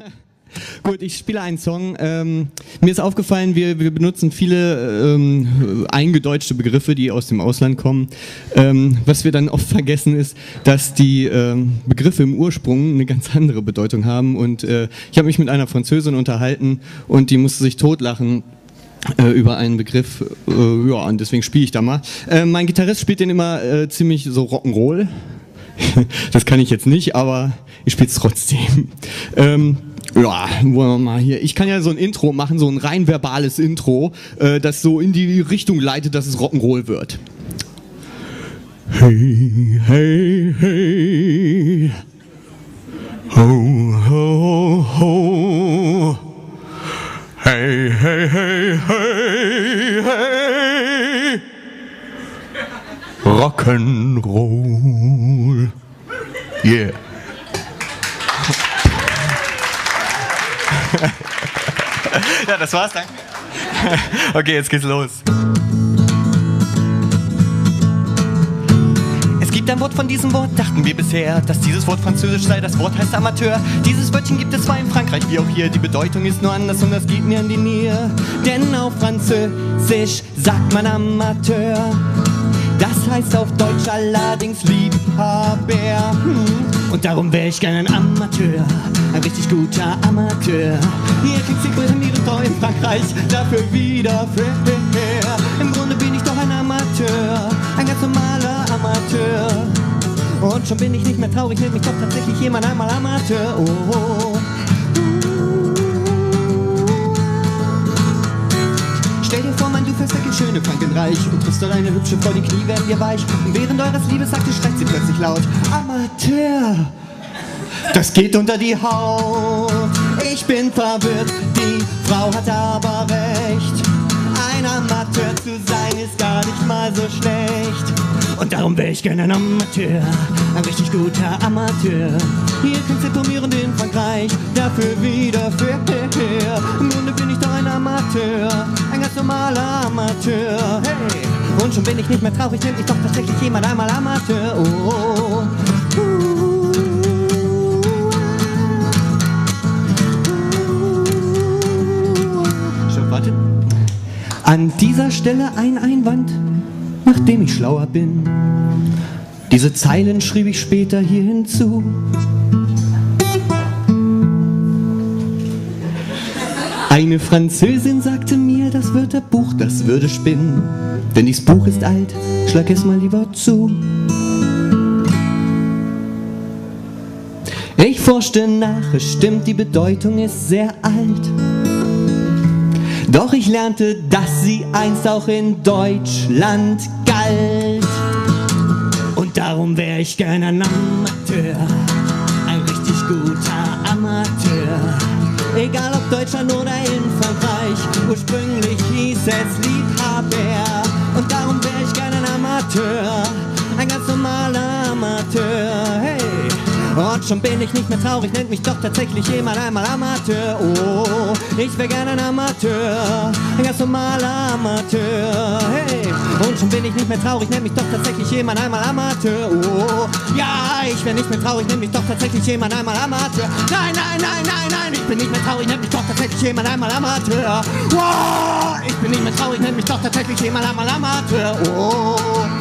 Gut, ich spiele einen Song. Ähm, mir ist aufgefallen, wir, wir benutzen viele ähm, eingedeutschte Begriffe, die aus dem Ausland kommen. Ähm, was wir dann oft vergessen ist, dass die ähm, Begriffe im Ursprung eine ganz andere Bedeutung haben. Und äh, ich habe mich mit einer Französin unterhalten und die musste sich totlachen äh, über einen Begriff, äh, ja, und deswegen spiele ich da mal. Äh, mein Gitarrist spielt den immer äh, ziemlich so Rock'n'Roll. das kann ich jetzt nicht, aber ich spiele es trotzdem. Ähm, ja, wollen wir mal hier. Ich kann ja so ein Intro machen, so ein rein verbales Intro, äh, das so in die Richtung leitet, dass es Rock'n'Roll wird. Hey, hey, hey. Ho, ho, ho. Hey, hey, hey, hey, hey. Rock'n'Roll. Yeah. Ja, das war's, danke. Okay, jetzt geht's los. Es gibt ein Wort von diesem Wort, dachten wir bisher, dass dieses Wort französisch sei. Das Wort heißt Amateur. Dieses Wörtchen gibt es zwar in Frankreich wie auch hier. Die Bedeutung ist nur anders und das geht mir in die Nähe. Denn auf Französisch sagt man Amateur. Das heißt auf Deutsch allerdings Liebhaber. Hm. Und darum wäre ich gern ein Amateur, ein richtig guter Amateur. Hier kriegst du Pyramide teuer in Frankreich, dafür wieder fair. Im Grunde bin ich doch ein Amateur, ein ganz normaler Amateur. Und schon bin ich nicht mehr traurig, nennt mich doch tatsächlich jemand einmal Amateur. Oh, oh. Ins schöne Frankenreich und triffst dort eine hübsche Frau, die Knie werden dir weich. Und während eures Liebesaktes schreit sie plötzlich laut: Amateur! Das geht unter die Haut. Ich bin verwirrt, die Frau hat aber recht. Ein Amateur zu sein ist gar nicht mal so schlecht. Und darum wäre ich gerne ein Amateur, ein richtig guter Amateur. Hier kannst du promieren in Frankreich, dafür wieder fair. Im Grunde bin ich doch ein Amateur, ein ganz normaler Amateur. Hey, und schon bin ich nicht mehr traurig, nennt mich doch tatsächlich jemand einmal Amateur. Oh, oh. Warte. An dieser Stelle ein Einwand, nachdem ich schlauer bin. Diese Zeilen schrieb ich später hier hinzu. Eine Französin sagte mir, das Wörterbuch, das würde spinnen. Denn dies Buch ist alt, schlag es mal lieber zu. Ich forschte nach, es stimmt, die Bedeutung ist sehr alt. Doch ich lernte, dass sie einst auch in Deutschland galt. Und darum wäre ich gern ein Amateur, ein richtig guter Amateur. Egal ob Deutschland oder in Frankreich, ursprünglich hieß es Liebhaber. Und darum wäre ich gern ein Amateur, ein ganz normaler Amateur. Und schon bin ich nicht mehr traurig, nennt mich doch tatsächlich jemand einmal Amateur. Oh, ich wäre gerne ein Amateur, ein ganz normaler Amateur. Hey, und schon bin ich nicht mehr traurig, nennt mich doch tatsächlich jemand einmal Amateur. Oh, ja, ich wäre nicht mehr traurig, nennt mich doch tatsächlich jemand einmal Amateur. Nein, nein, nein, nein, nein, ich bin nicht mehr traurig, nennt mich doch tatsächlich jemand einmal Amateur. Oh, ich bin nicht mehr traurig, nennt mich doch tatsächlich jemand einmal Amateur. Oh.